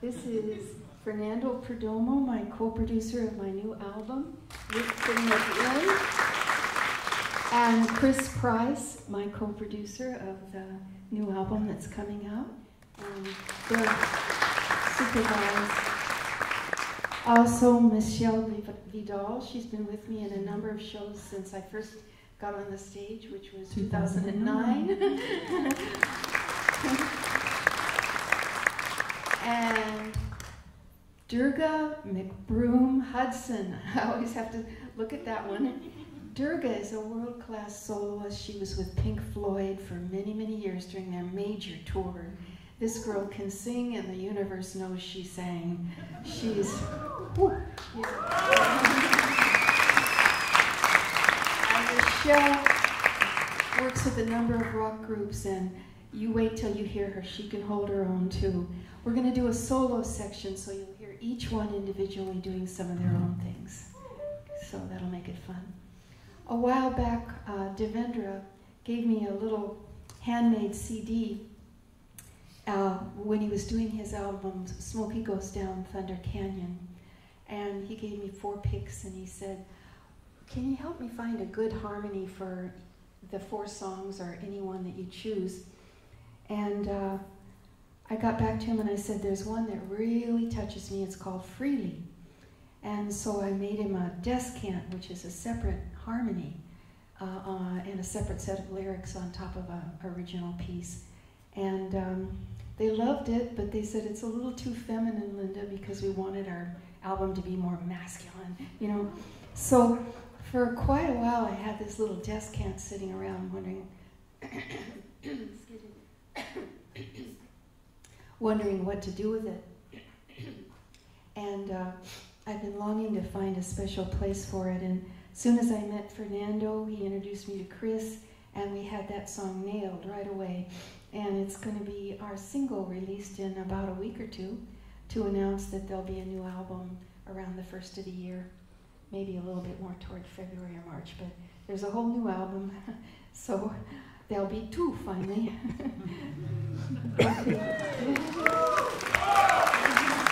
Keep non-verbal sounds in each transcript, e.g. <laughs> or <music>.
This is Fernando Perdomo, my co-producer of my new album. And Chris Price, my co-producer of the new album that's coming out. Um, and they're. Also, Michelle Vidal, she's been with me in a number of shows since I first got on the stage, which was 2009. <laughs> and Durga McBroom Hudson. <laughs> I always have to look at that one. Durga is a world-class soloist. She was with Pink Floyd for many, many years during their major tour. This girl can sing, and the universe knows she sang. She's. and Michelle works with a number of rock groups, and you wait till you hear her. She can hold her own too. We're going to do a solo section, so you'll hear each one individually doing some of their own things. So that'll make it fun. A while back, uh, Devendra gave me a little handmade CD uh, when he was doing his album, Smokey Goes Down Thunder Canyon. And he gave me four picks and he said, Can you help me find a good harmony for the four songs or any one that you choose? And uh, I got back to him and I said, There's one that really touches me. It's called Freely. And so I made him a descant, which is a separate harmony uh, uh, and a separate set of lyrics on top of an original piece. And um, they loved it, but they said it's a little too feminine, Linda, because we wanted our album to be more masculine, you know. So for quite a while, I had this little descant sitting around wondering, <coughs> <coughs> wondering what to do with it. and uh, I've been longing to find a special place for it. And as soon as I met Fernando, he introduced me to Chris, and we had that song nailed right away. And it's going to be our single released in about a week or two to announce that there'll be a new album around the first of the year, maybe a little bit more toward February or March. But there's a whole new album, <laughs> so there'll be two finally. <laughs>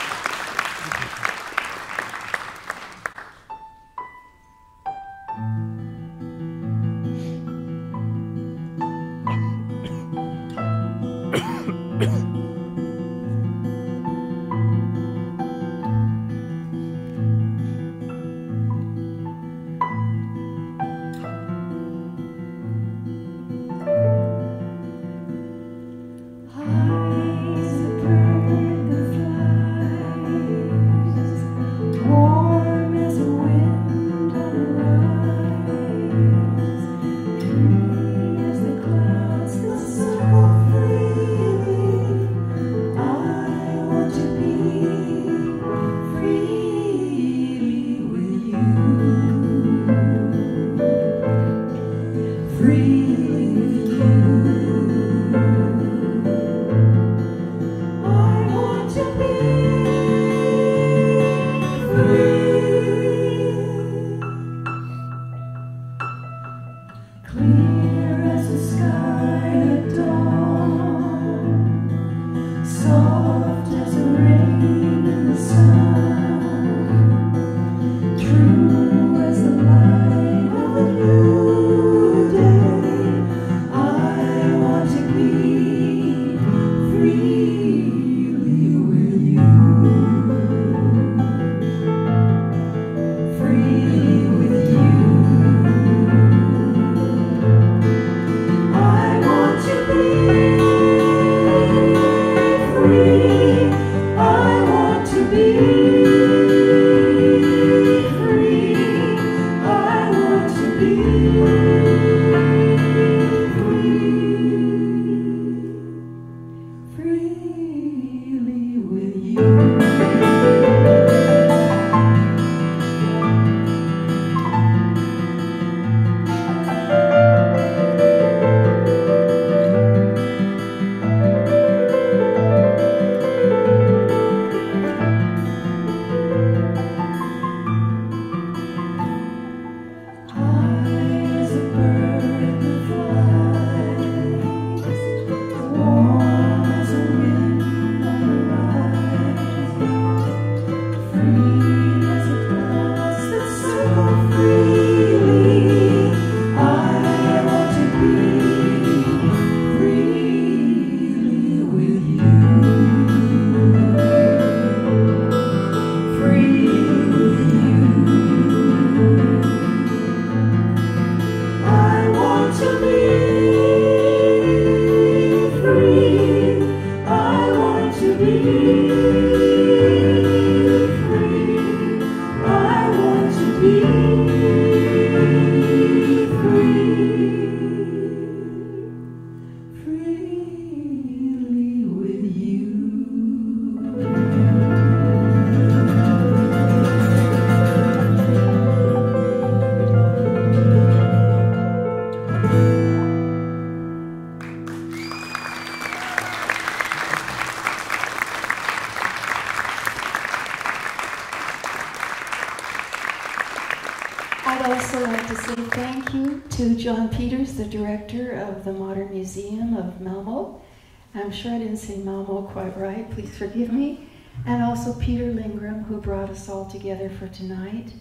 forgive me, and also Peter Lingram, who brought us all together for tonight.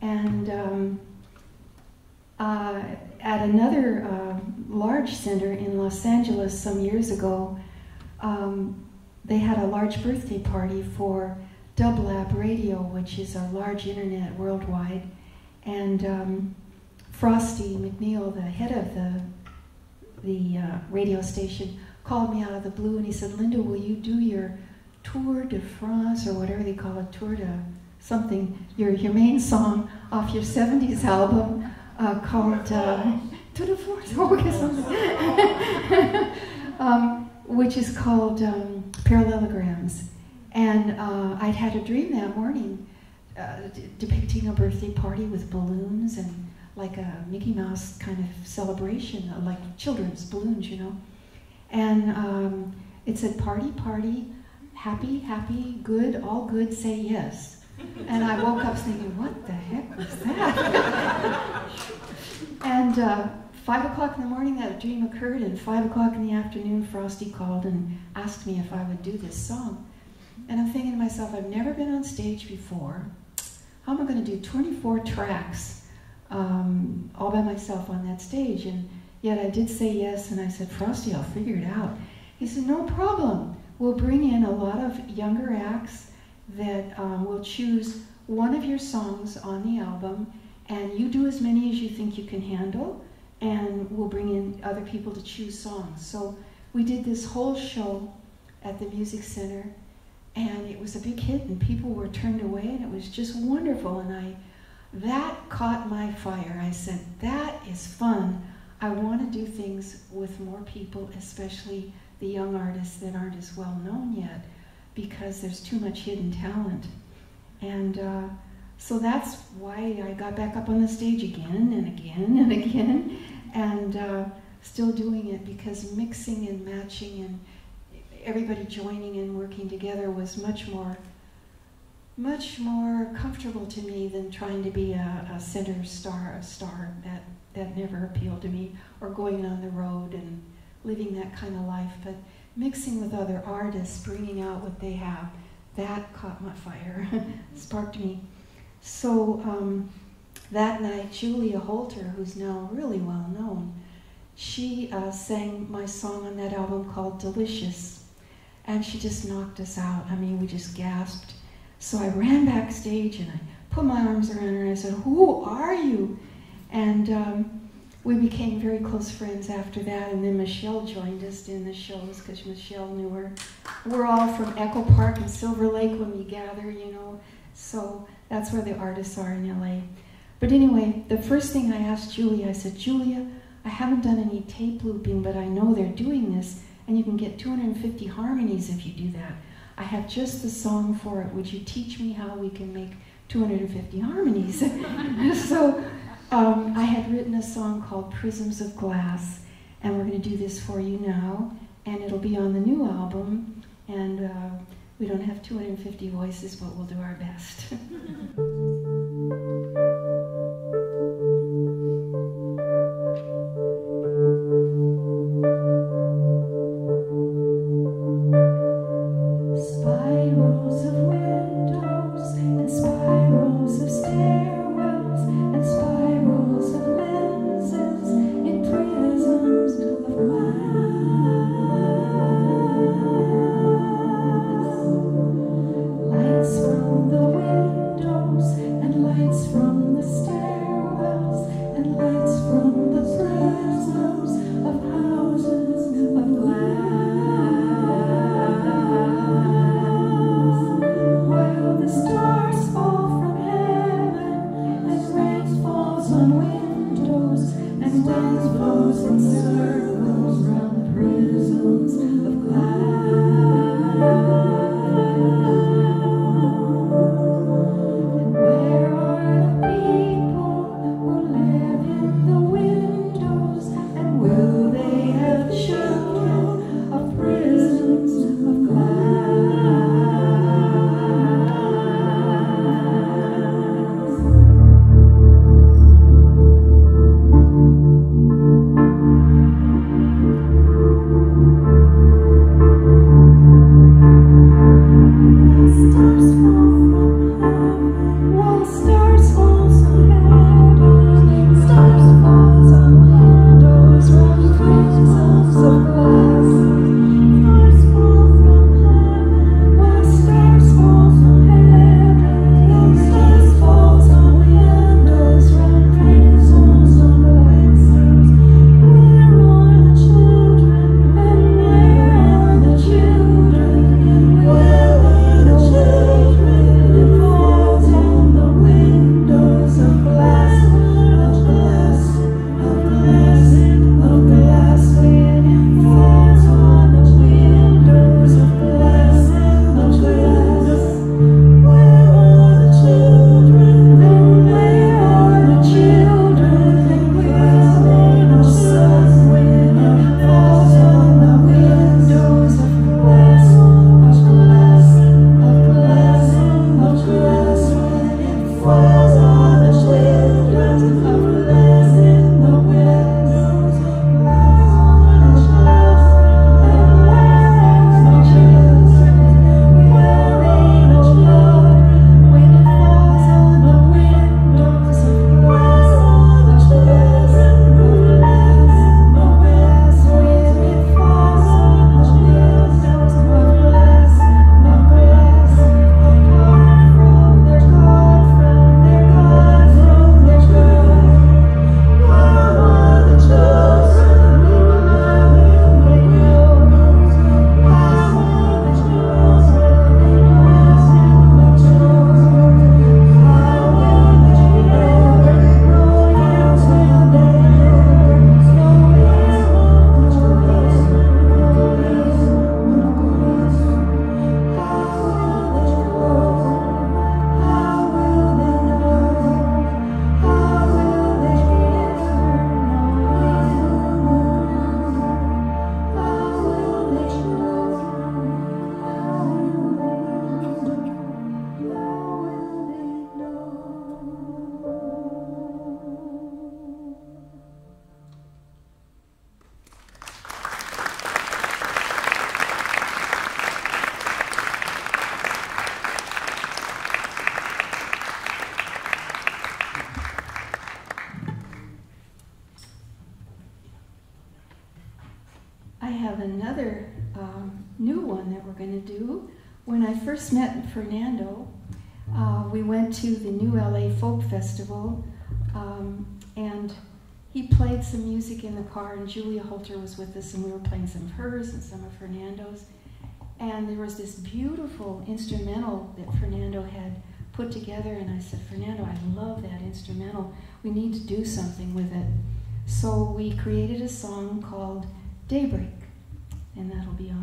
And um, uh, at another uh, large center in Los Angeles some years ago, um, they had a large birthday party for Dublab Radio, which is a large internet worldwide. And um, Frosty McNeil, the head of the, the uh, radio station, called me out of the blue and he said, Linda, will you do your Tour de France or whatever they call it, Tour de something, your, your main song off your 70s album uh, called uh, <laughs> Tour de France, <laughs> something, <laughs> um, which is called um, Parallelograms. And uh, I'd had a dream that morning uh, depicting a birthday party with balloons and like a Mickey Mouse kind of celebration, uh, like children's balloons, you know. And um, it said, party, party, happy, happy, good, all good, say yes. <laughs> And I woke up thinking, what the heck was that? <laughs> and uh, five o'clock in the morning, that dream occurred, and five o'clock in the afternoon, Frosty called and asked me if I would do this song. And I'm thinking to myself, I've never been on stage before. How am I going to do 24 tracks um, all by myself on that stage? And Yet I did say yes, and I said, Frosty, I'll figure it out. He said, no problem. We'll bring in a lot of younger acts that um, will choose one of your songs on the album, and you do as many as you think you can handle, and we'll bring in other people to choose songs. So we did this whole show at the Music Center, and it was a big hit, and people were turned away, and it was just wonderful. And I, that caught my fire. I said, that is fun. I want to do things with more people, especially the young artists that aren't as well known yet, because there's too much hidden talent. And uh, so that's why I got back up on the stage again and again and <laughs> again. and uh, still doing it because mixing and matching and everybody joining and working together was much more much more comfortable to me than trying to be a, a center star, a star that that never appealed to me, or going on the road and living that kind of life. But mixing with other artists, bringing out what they have, that caught my fire, <laughs> sparked me. So um, that night, Julia Holter, who's now really well known, she uh, sang my song on that album called Delicious. And she just knocked us out. I mean, we just gasped. So I ran backstage and I put my arms around her and I said, Who are you? And um, we became very close friends after that. And then Michelle joined us in the shows because Michelle knew her. We're all from Echo Park and Silver Lake when we gather, you know. So that's where the artists are in LA. But anyway, the first thing I asked Julia, I said, Julia, I haven't done any tape looping, but I know they're doing this, and you can get 250 harmonies if you do that. I have just the song for it. Would you teach me how we can make 250 harmonies? <laughs> so um, I had written a song called Prisms of Glass, and we're going to do this for you now, and it'll be on the new album. And uh, we don't have 250 voices, but we'll do our best. <laughs> Fernando, uh, we went to the New LA Folk Festival, um, and he played some music in the car, and Julia Holter was with us, and we were playing some of hers and some of Fernando's. And there was this beautiful instrumental that Fernando had put together, and I said, Fernando, I love that instrumental. We need to do something with it. So we created a song called Daybreak, and that'll be on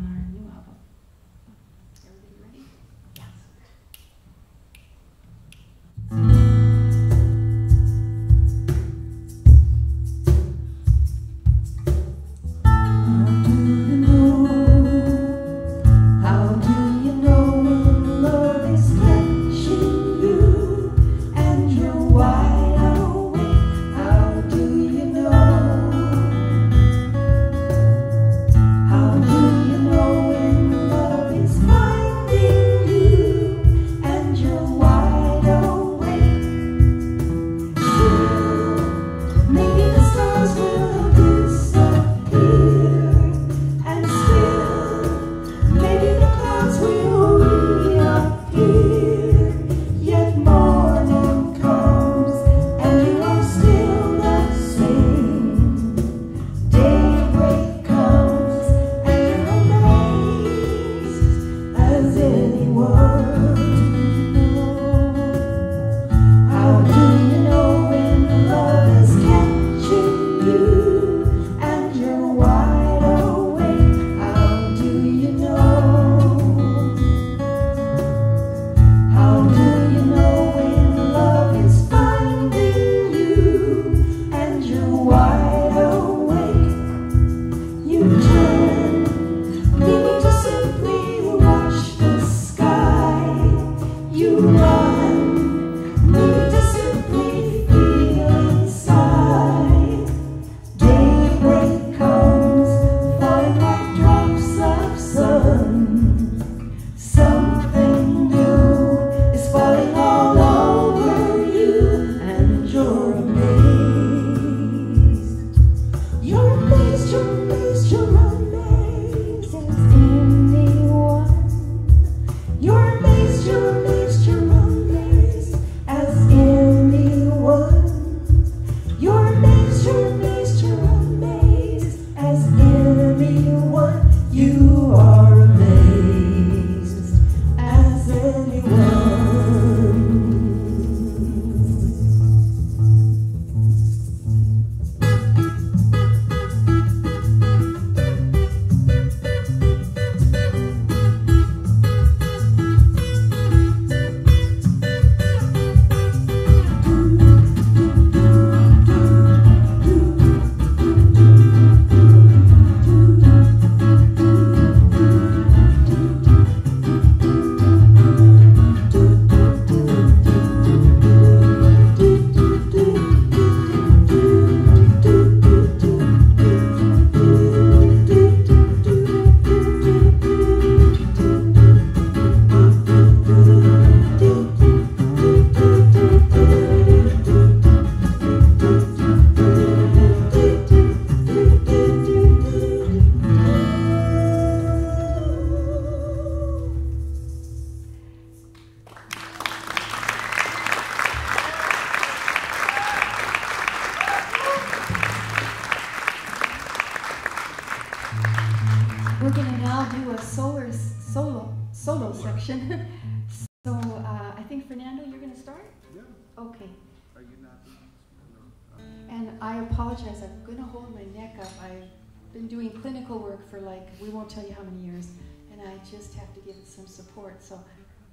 just have to give it some support. So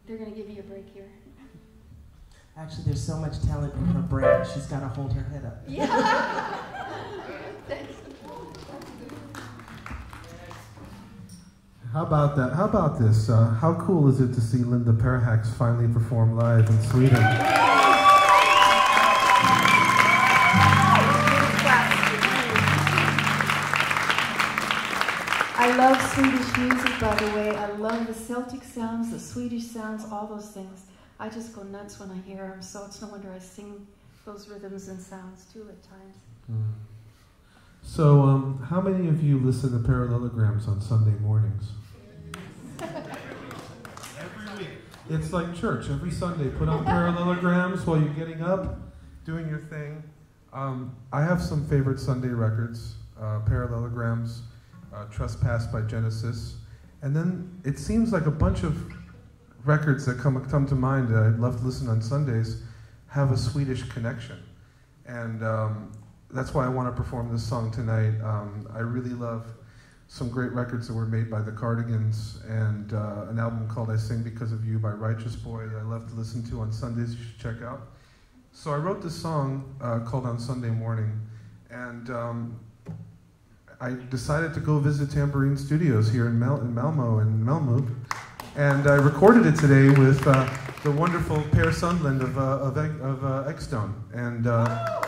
they're going to give me a break here. Actually, there's so much talent in her brain. She's got to hold her head up. Yeah. <laughs> How about that? How about this? Uh, how cool is it to see Linda Perhacs finally perform live in Sweden? I love Swedish music, by the way. I love the Celtic sounds, the Swedish sounds, all those things. I just go nuts when I hear them, so it's no wonder I sing those rhythms and sounds too at times. Mm. So, um, how many of you listen to parallelograms on Sunday mornings? Every week. It's like church. Every Sunday, put on parallelograms while you're getting up, doing your thing. Um, I have some favorite Sunday records uh, parallelograms, uh, Trespass by Genesis. And then it seems like a bunch of records that come, come to mind that I'd love to listen on Sundays have a Swedish connection. And um, that's why I want to perform this song tonight. Um, I really love some great records that were made by the Cardigans and uh, an album called I Sing Because of You by Righteous Boy that I love to listen to on Sundays. You should check out. So I wrote this song uh, called On Sunday Morning, and um, I decided to go visit Tambourine Studios here in, Mal- in Malmo and Malmö, and I recorded it today with uh, the wonderful Per Sunding of, uh, of, of uh, Eggstone. And uh,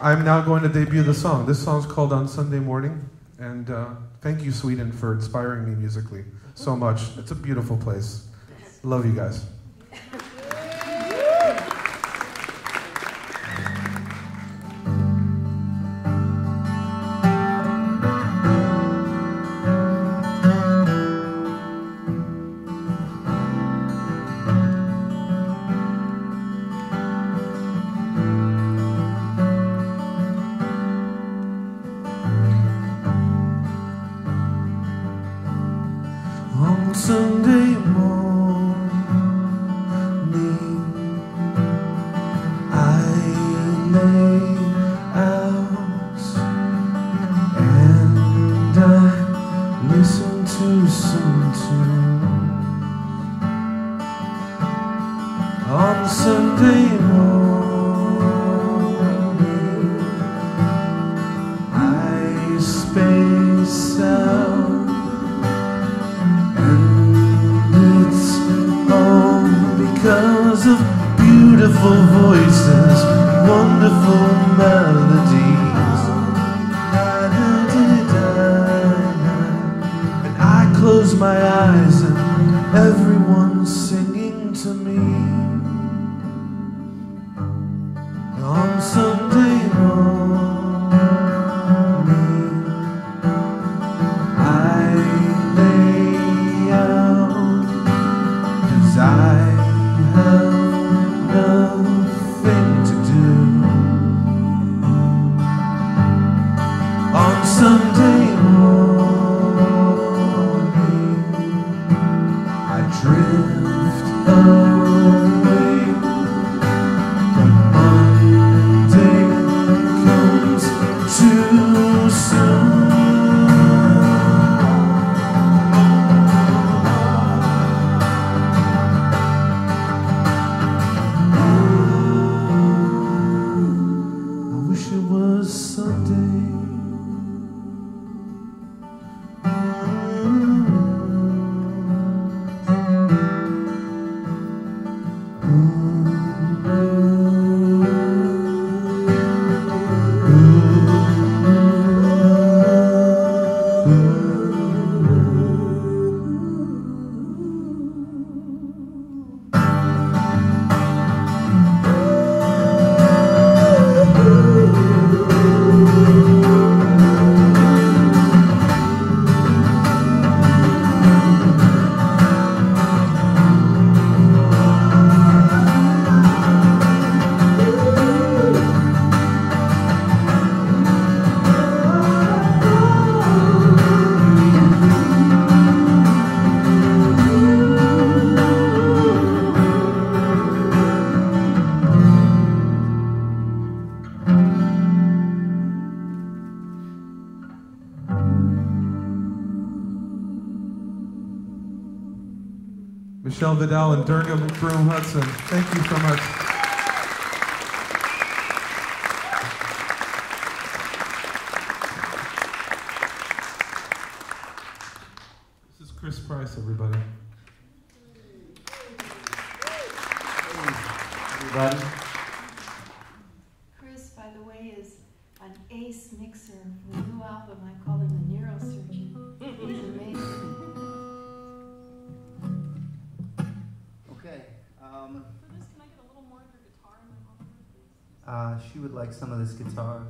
I'm now going to debut the song. This song's called On Sunday Morning, and uh, thank you, Sweden, for inspiring me musically so much. It's a beautiful place. Love you guys. And Durga Hudson. Uh, she would like some of this guitar.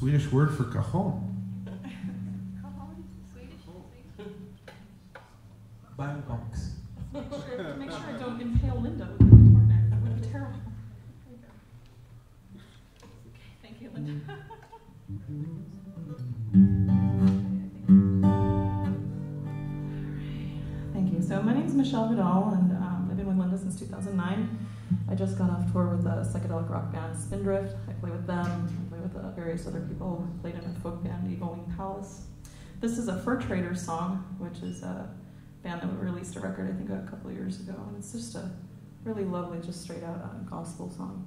Swedish word for cajon. Bangbox. Make sure, make sure I don't impale Linda with the guitar neck. That would be terrible. Okay, thank you, Linda. Thank you. So my name is Michelle Vidal, and um, I've been with Linda since 2009. I just got off tour with the psychedelic rock band Spindrift. I play with them with uh, various other people. Played in a folk band, Eagle Wing Palace. This is a Fur Trader song, which is a band that released a record I think a couple years ago, and it's just a really lovely, just straight out uh, gospel song.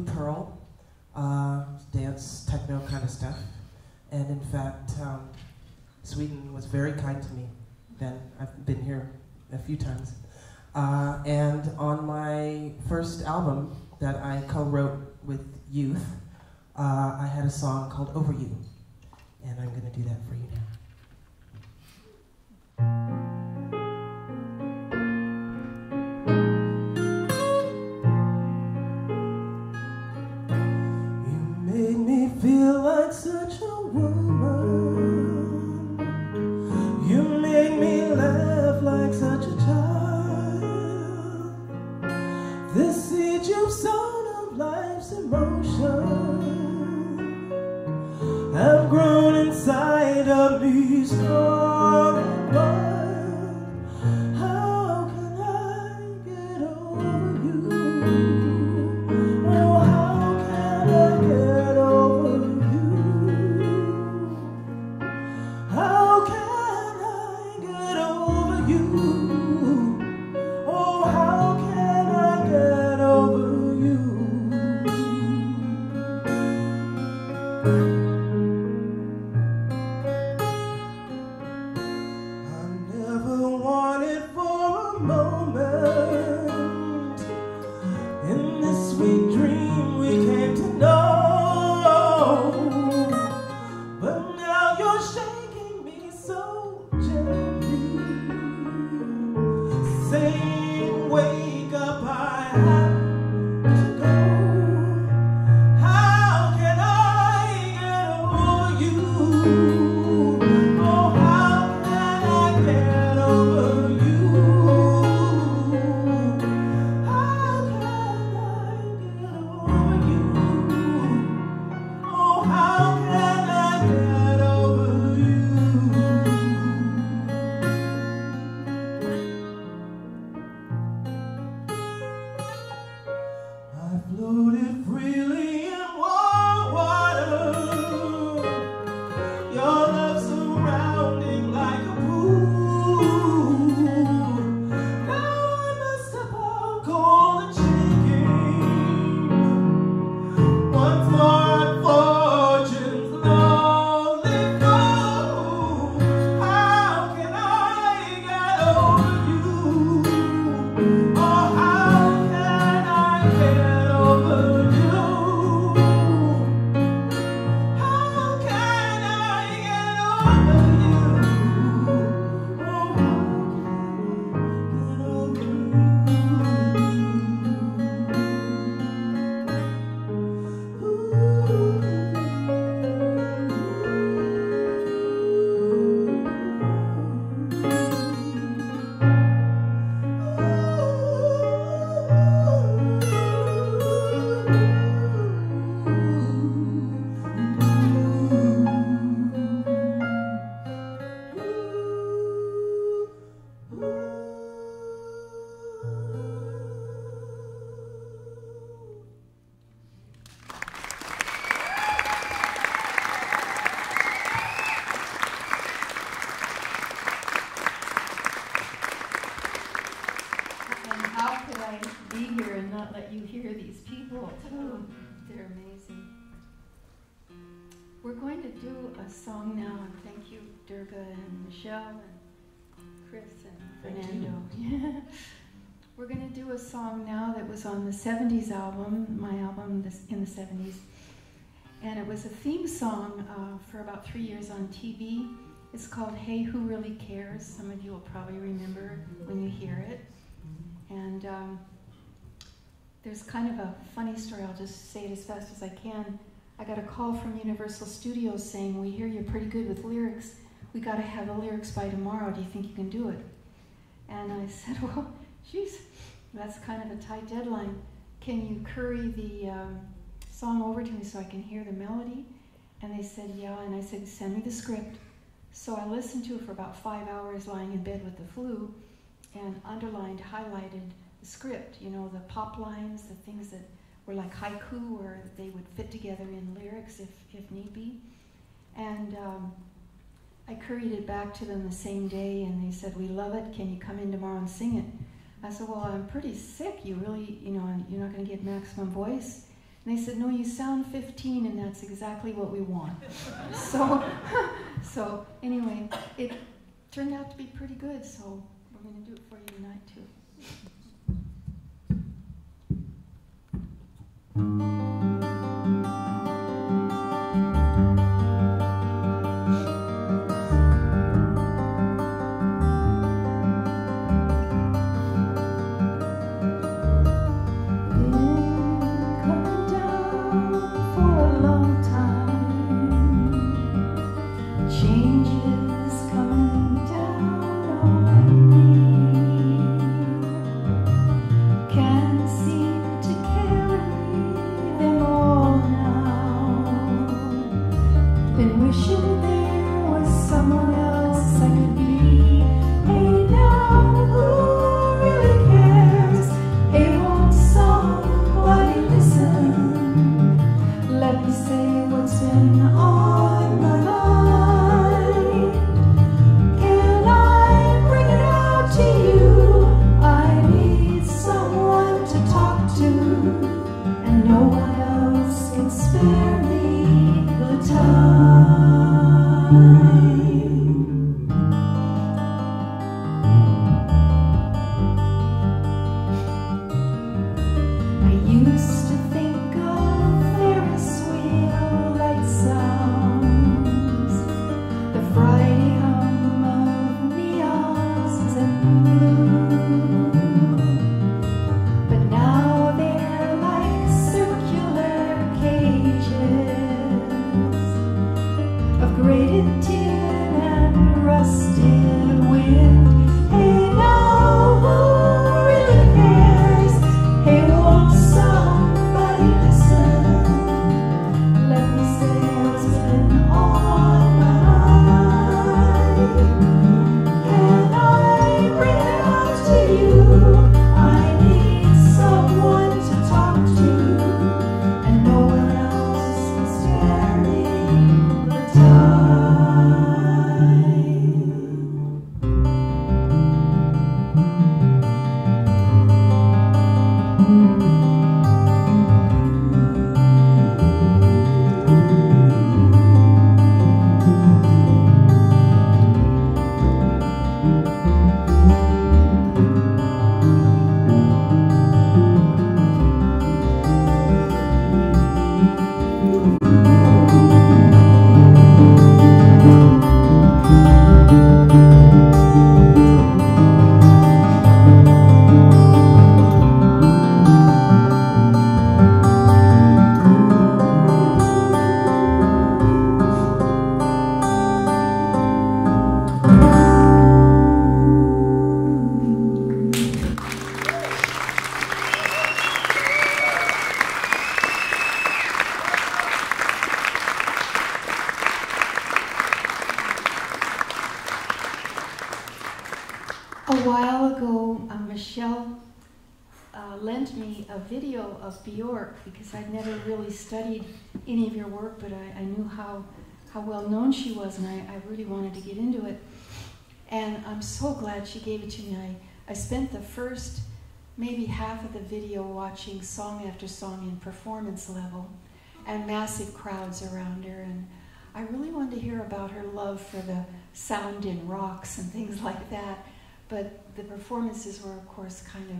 Blue Pearl, uh, dance, techno kind of stuff. And in fact, um, Sweden was very kind to me then. I've been here a few times. Uh, and on my first album that I co wrote with Youth, uh, I had a song called Over You. And I'm going to do that for you now. Feel like such a woman. You make me laugh like such a child. The seed you've sown of life's emotion have grown inside of me strong a song now, and thank you, Durga and Michelle and Chris and Thank Fernando. <laughs> We're going to do a song now that was on the 70s album, my album in the 70s. And it was a theme song uh, for about three years on TV. It's called Hey Who Really Cares. Some of you will probably remember when you hear it. And um, there's kind of a funny story. I'll just say it as fast as I can. I got a call from Universal Studios saying, We hear you're pretty good with lyrics. We got to have the lyrics by tomorrow. Do you think you can do it? And I <laughs> said, Well, geez, that's kind of a tight deadline. Can you curry the um, song over to me so I can hear the melody? And they said, Yeah. And I said, Send me the script. So I listened to it for about five hours lying in bed with the flu and underlined, highlighted the script, you know, the pop lines, the things that were like haiku or they would fit together in lyrics if, if need be. And um, I curried it back to them the same day, and they said, "We love it. Can you come in tomorrow and sing it?" I said, "Well, I'm pretty sick. You really, you know, you're not going to get maximum voice." And they said, "No, you sound 15, and that's exactly what we want." <laughs> so, <laughs> so anyway, it turned out to be pretty good. So Been how well known she was, and I, I really wanted to get into it. And I'm so glad she gave it to me. I, I spent the first maybe half of the video watching song after song in performance level and massive crowds around her. And I really wanted to hear about her love for the sound in rocks and things <laughs> like that. But the performances were, of course, kind of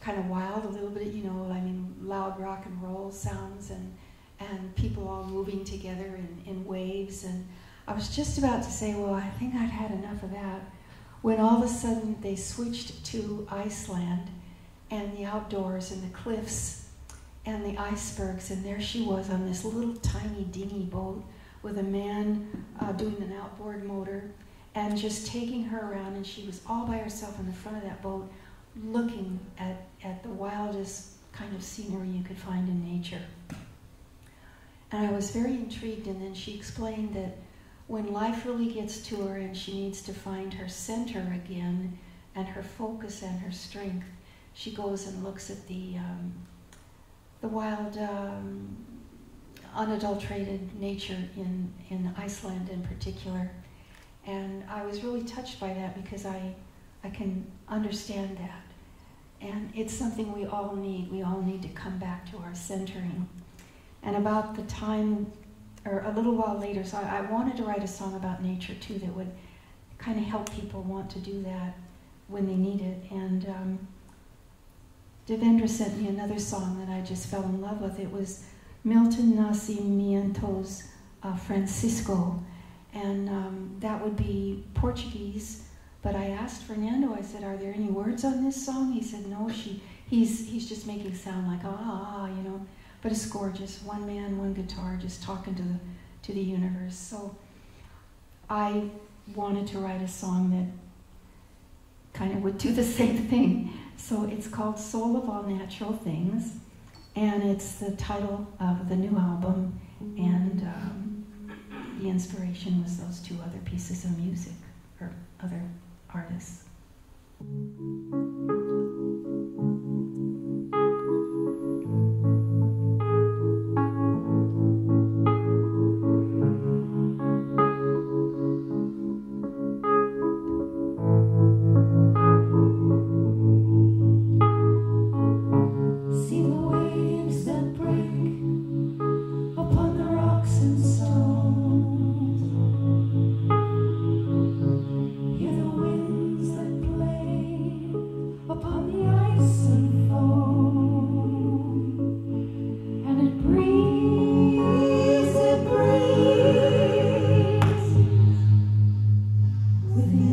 kind of wild, a little bit, you know, I mean, loud rock and roll sounds and and people all moving together in, in waves. And I was just about to say, well, I think I'd had enough of that, when all of a sudden they switched to Iceland and the outdoors and the cliffs and the icebergs, and there she was on this little tiny dinghy boat with a man uh, doing an outboard motor and just taking her around, and she was all by herself in the front of that boat, looking at, at the wildest kind of scenery you could find in nature. And I was very intrigued, and then she explained that when life really gets to her and she needs to find her center again and her focus and her strength, she goes and looks at the um, the wild um, unadulterated nature in, in Iceland in particular. And I was really touched by that because I, I can understand that. And it's something we all need. We all need to come back to our centering. And about the time, or a little while later, so I, I wanted to write a song about nature too that would kind of help people want to do that when they need it. And um, Devendra sent me another song that I just fell in love with. It was Milton Nascimento's uh, Francisco, and um, that would be Portuguese. But I asked Fernando. I said, "Are there any words on this song?" He said, "No." She, he's he's just making sound like ah, ah, you know. But it's gorgeous. One man, one guitar, just talking to the to the universe. So I wanted to write a song that kind of would do the <laughs> same thing. So it's called Soul of All Natural Things, and it's the title of the new album. And um, the inspiration was those two other pieces of music or other artists. Within.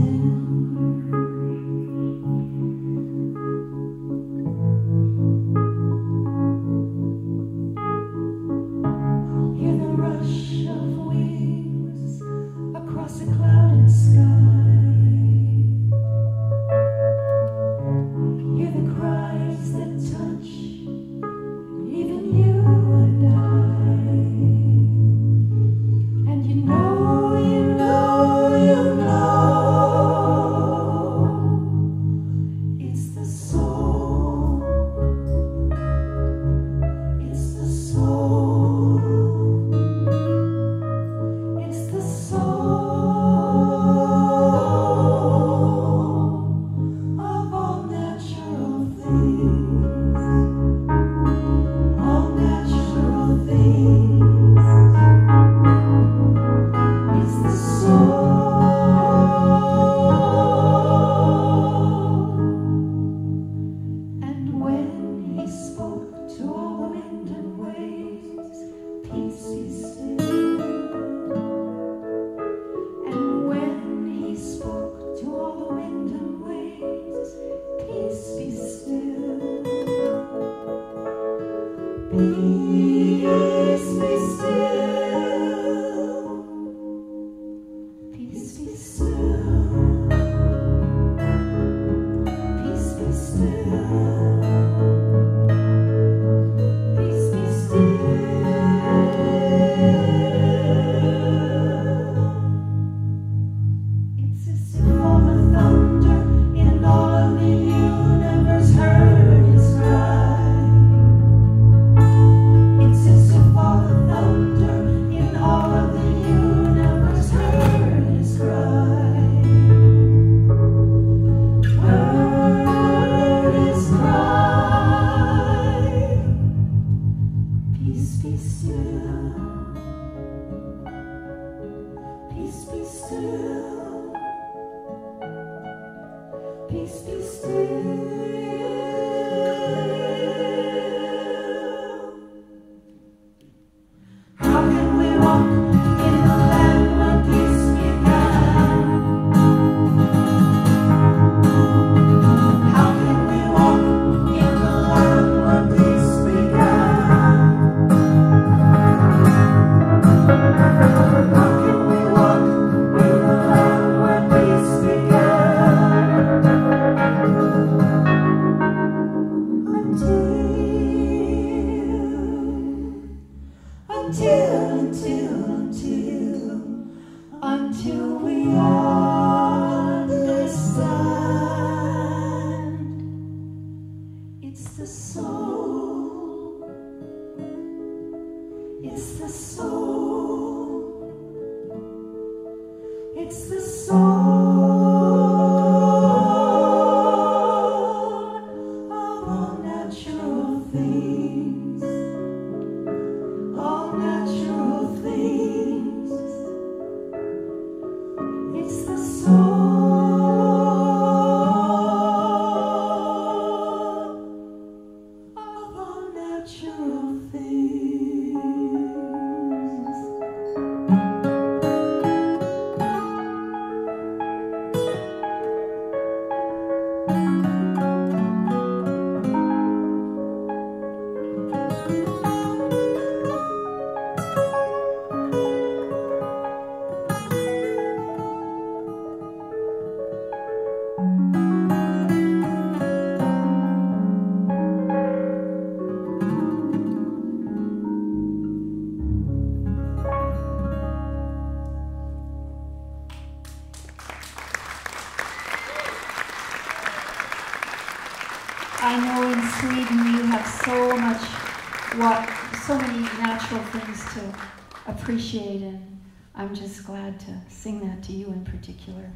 What, so many natural things to appreciate, and I'm just glad to sing that to you in particular.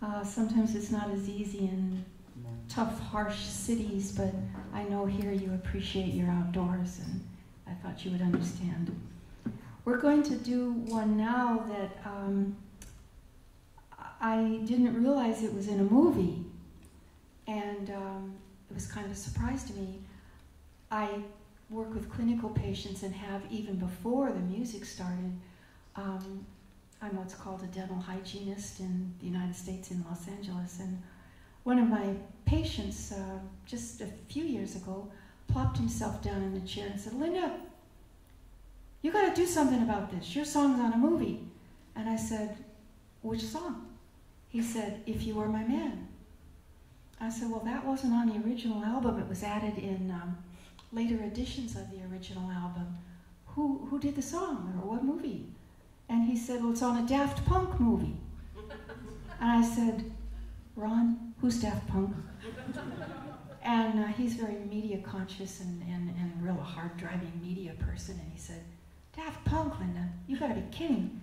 Uh, sometimes it's not as easy in tough, harsh cities, but I know here you appreciate your outdoors, and I thought you would understand. We're going to do one now that um, I didn't realize it was in a movie, and um, it was kind of a surprise to me. I work with clinical patients and have even before the music started. Um, I'm what's called a dental hygienist in the United States in Los Angeles, and one of my patients uh, just a few years ago plopped himself down in the chair and said, "Linda, you got to do something about this. Your song's on a movie." And I said, "Which song?" He said, "If You Were My Man." I said, Well, that wasn't on the original album. It was added in um, later editions of the original album. Who, who did the song or what movie? And he said, Well, it's on a Daft Punk movie. And I said, Ron, who's Daft Punk? And uh, he's very media conscious and, and, and real hard driving media person. And he said, Daft Punk, Linda, you gotta be kidding.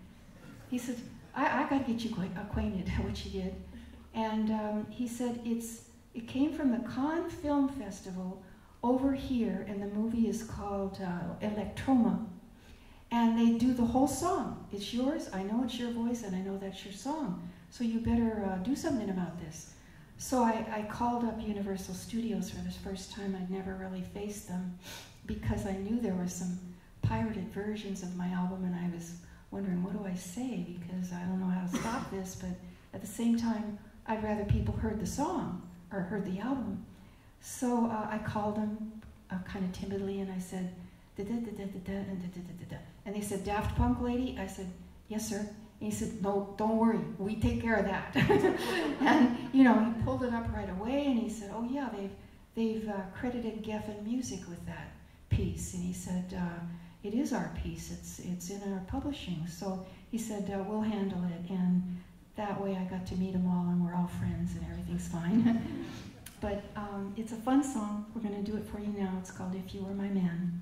He said, I, I gotta get you acquaint- acquainted, <laughs> which he did. And um, he said it's it came from the Cannes Film Festival over here, and the movie is called uh, Electroma. And they do the whole song. It's yours. I know it's your voice, and I know that's your song. So you better uh, do something about this. So I, I called up Universal Studios for the first time. I'd never really faced them because I knew there were some pirated versions of my album, and I was wondering, what do I say? Because I don't know how to stop this, but at the same time, I'd rather people heard the song or heard the album. So uh, I called them uh, kind of timidly and I said. And they said, Daft Punk lady? I said, yes, sir. And he said, no, don't worry, we take care of that. <laughs> and, you know, he pulled it up right away and he said, oh yeah, they've, they've uh, credited Geffen Music with that piece. And he said, uh, it is our piece, it's, it's in our publishing. So he said, uh, we'll handle it. And that way I got to meet them all and we're all friends and everything's fine. <laughs> but um, it's a fun song. We're going to do it for you now. It's called If You Were My Man.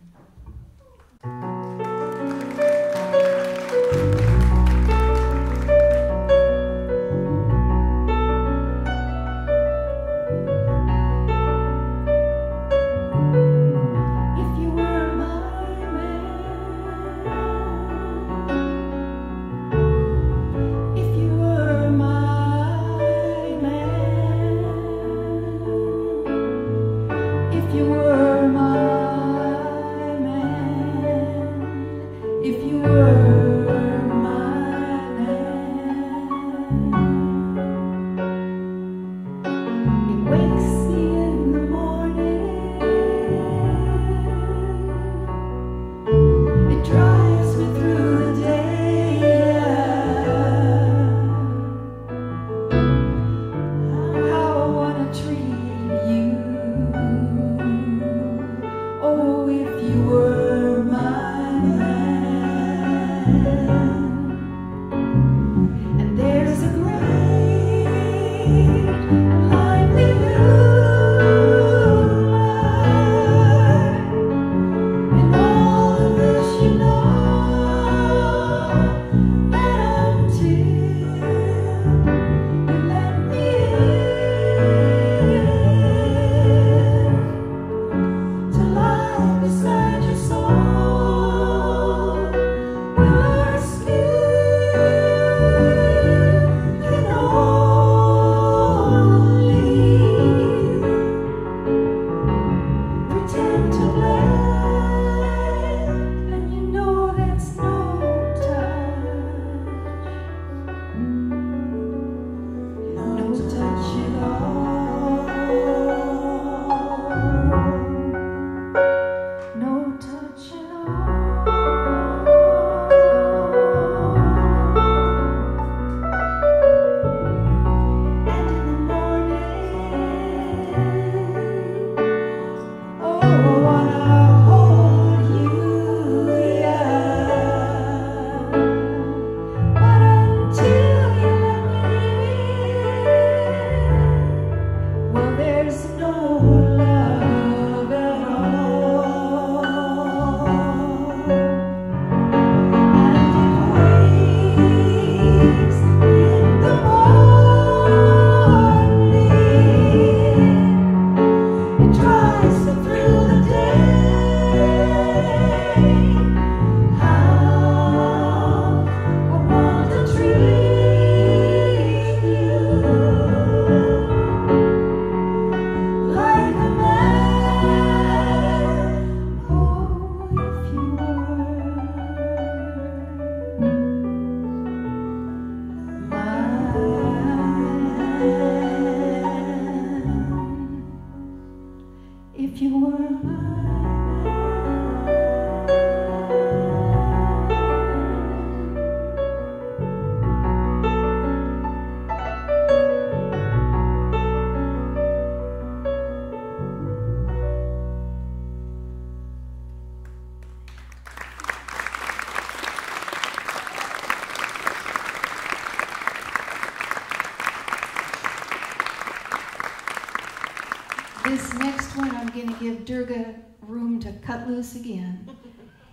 Durga room to cut loose again.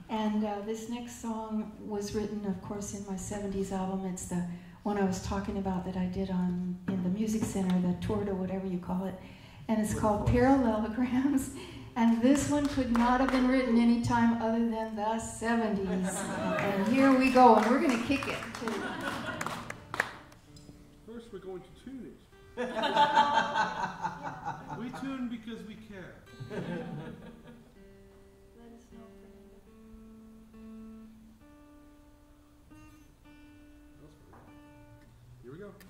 And uh, this next song was written, of course, in my 70s album. It's the one I was talking about that I did on in the music center, the tour or whatever you call it. And it's called Parallelograms. And this one could not have been written any time other than the 70s. And here we go, and we're going to kick it. First, we're going to tune it. <laughs> we tune because we care. Here we go.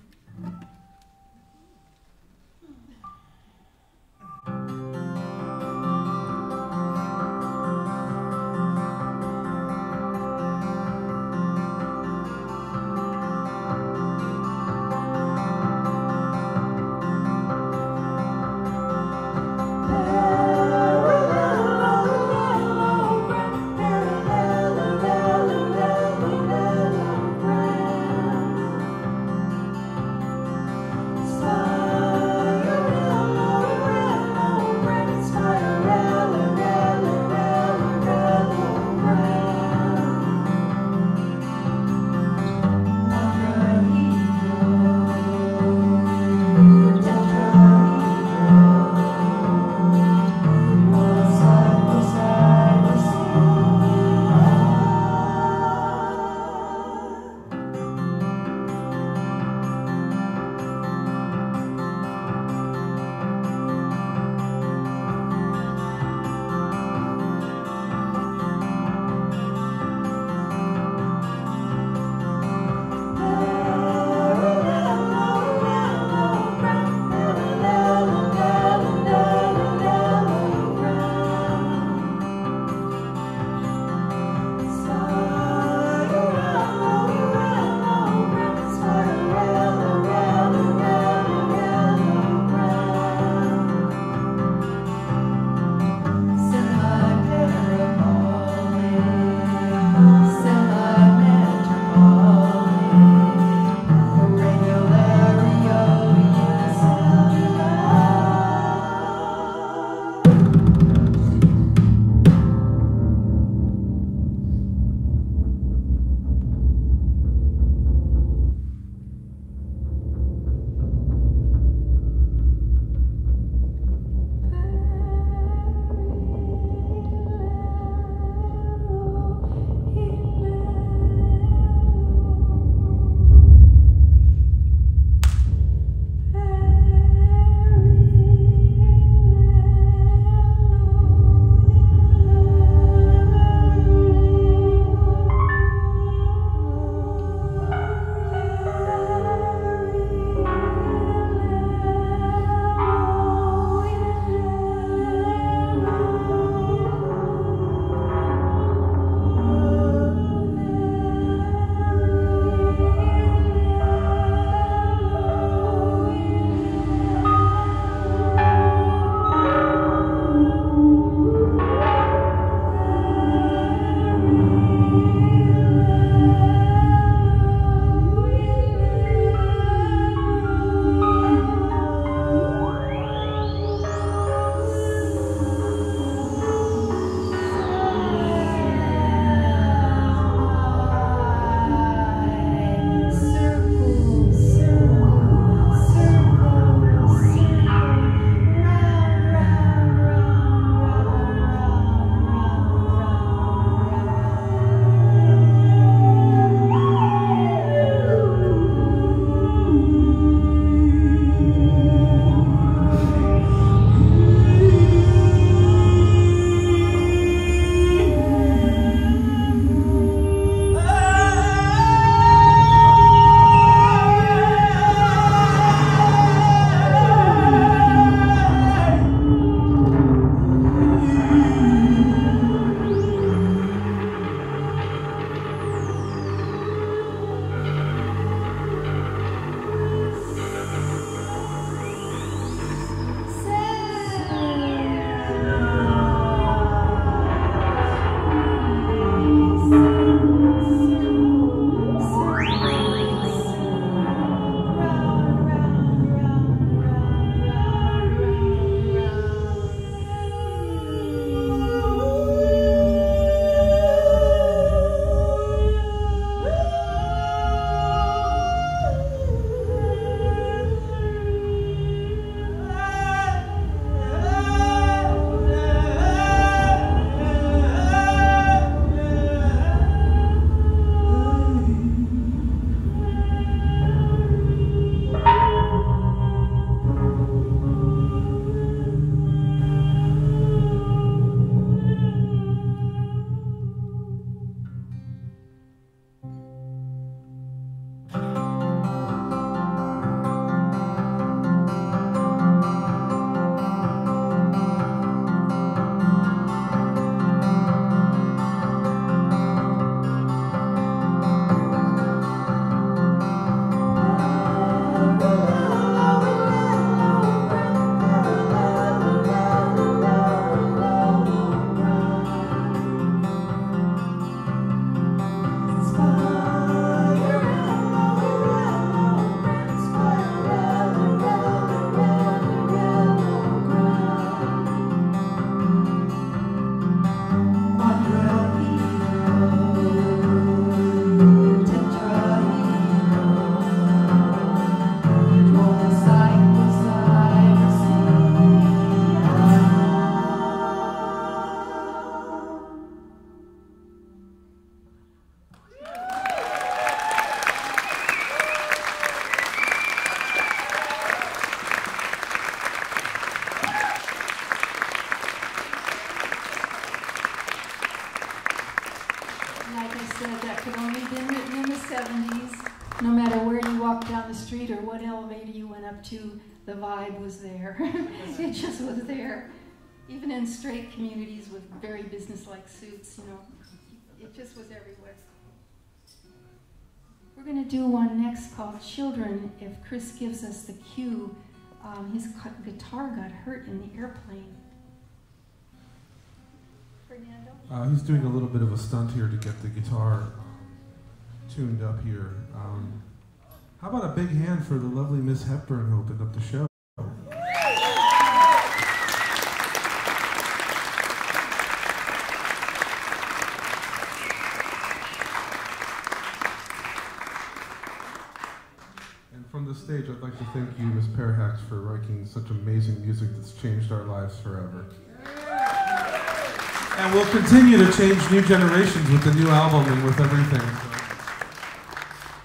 To, the vibe was there. <laughs> it just was there. Even in straight communities with very businesslike suits, you know, it just was everywhere. We're going to do one next called Children. If Chris gives us the cue, um, his guitar got hurt in the airplane. Fernando? Uh, he's doing a little bit of a stunt here to get the guitar um, tuned up here. Um, how about a big hand for the lovely Miss Hepburn who opened up the show? And from the stage, I'd like to thank you, Miss Perhacs, for writing such amazing music that's changed our lives forever. And we'll continue to change new generations with the new album and with everything.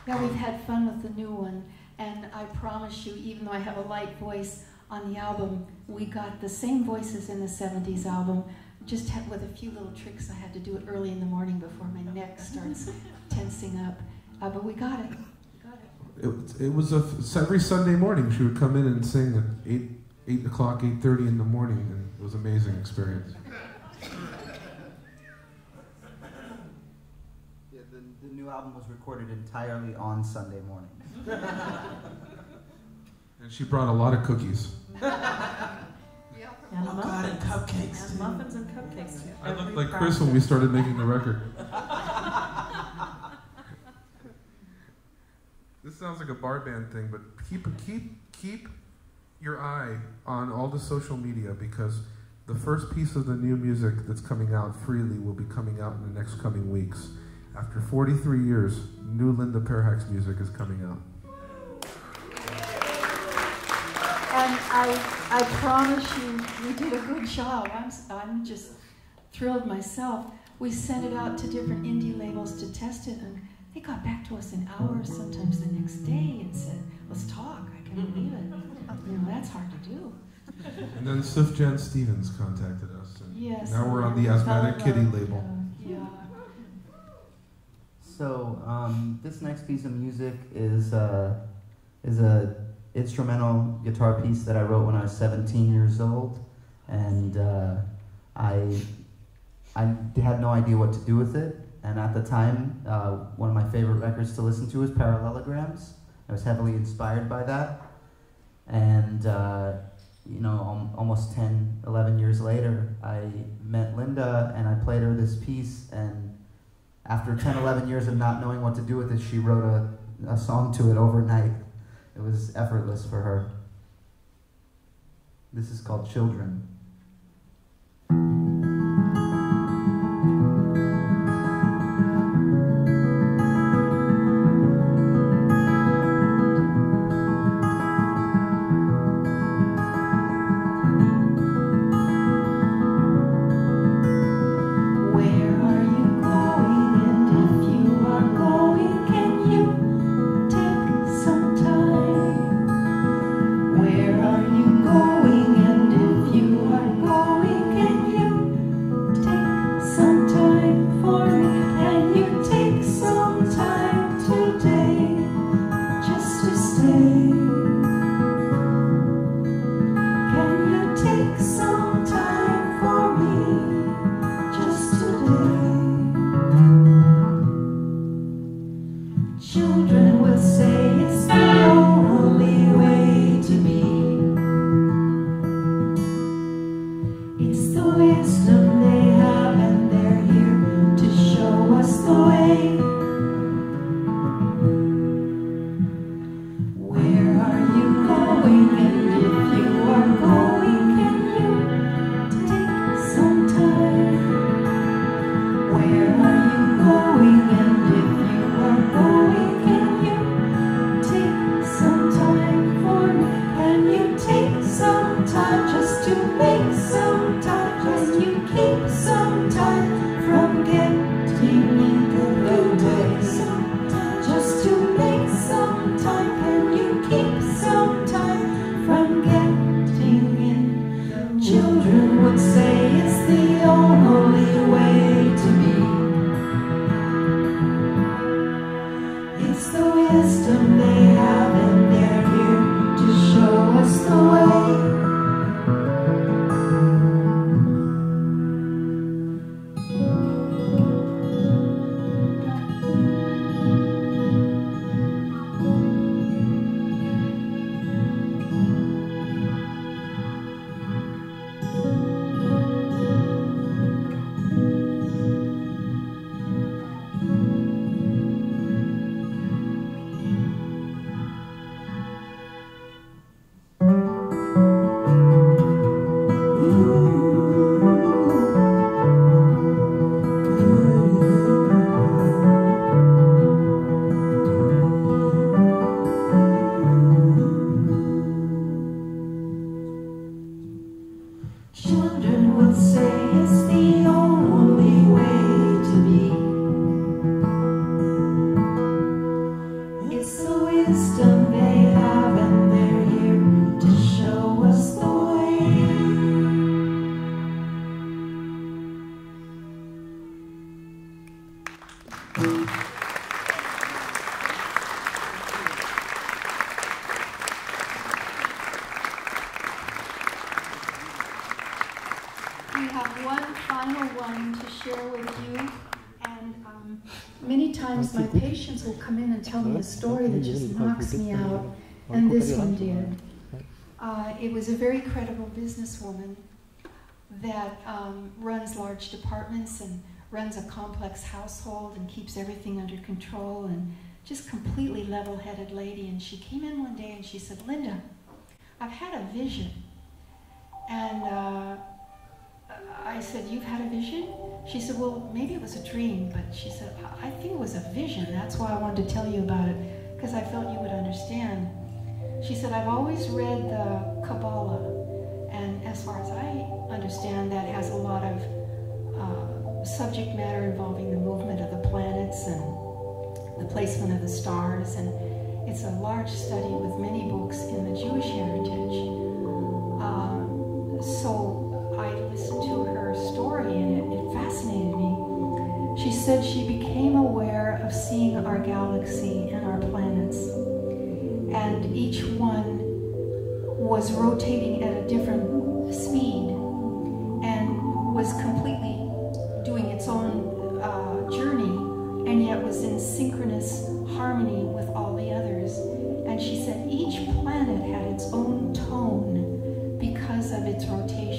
Yeah, we've had fun with the new one, and I promise you, even though I have a light voice on the album, we got the same voices in the 70s album, just had, with a few little tricks. I had to do it early in the morning before my neck starts <laughs> tensing up. Uh, but we got it. Got it. It, it was a, every Sunday morning she would come in and sing at eight eight o'clock, eight thirty in the morning, and it was an amazing experience. <laughs> Yeah, the, the new album was recorded entirely on Sunday mornings. <laughs> And she brought a lot of cookies. <laughs> And Oh God, and cupcakes And too. muffins and cupcakes too. I looked like Chris when we started making the record. <laughs> This sounds like a bar band thing, but keep keep keep your eye on all the social media because the first piece of the new music that's coming out freely will be coming out in the next coming weeks. After 43 years, new Linda Perhacs music is coming out. And I, I promise you, we did a good job. I'm, I'm just thrilled myself. We sent it out to different indie labels to test it, and they got back to us in hours, sometimes the next day, and said, "Let's talk." I can't believe it. You know, that's hard to do. And then Sufjan Stevens contacted us. And Yes. Now we're on the Asthmatic Kitty label. Yeah. So um, this next piece of music is uh, is a instrumental guitar piece that I wrote when I was 17 years old, and uh, I I had no idea what to do with it. And at the time, uh, one of my favorite records to listen to was Parallelograms. I was heavily inspired by that, and uh, you know, al- almost 10, 11 years later, I met Linda and I played her this piece and after 10, 11 years of not knowing what to do with it, she wrote a, a song to it overnight. It was effortless for her. This is called Children. Story that just knocks me out, and this one did. Uh, it was a very credible businesswoman that um, runs large departments and runs a complex household and keeps everything under control and just completely level-headed lady. And she came in one day and she said, Linda, I've had a vision. And uh, I said, You've had a vision? She said, Well, maybe it was a dream, but she said, I think it was a vision. That's why I wanted to tell you about it, because I felt you would understand. She said, I've always read the Kabbalah, and as far as I understand, that has a lot of uh, subject matter involving the movement of the planets and the placement of the stars, and it's a large study with many books in the Jewish heritage. Um, so said she became aware of seeing our galaxy and our planets, and each one was rotating at a different speed and was completely doing its own uh, journey and yet was in synchronous harmony with all the others. And she said each planet had its own tone because of its rotation,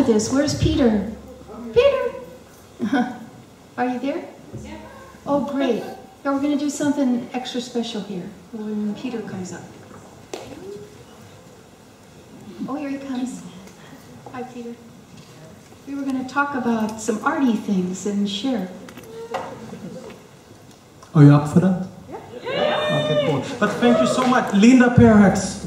after this. Where's Peter? Peter? <laughs> Are you there? Yeah. Oh, great. Now we're going to do something extra special here when Peter comes up. Oh, here he comes. Hi, Peter. We were going to talk about some arty things and share. Are you up for that? Yeah. Okay, cool. But thank you so much, Linda Perhacs.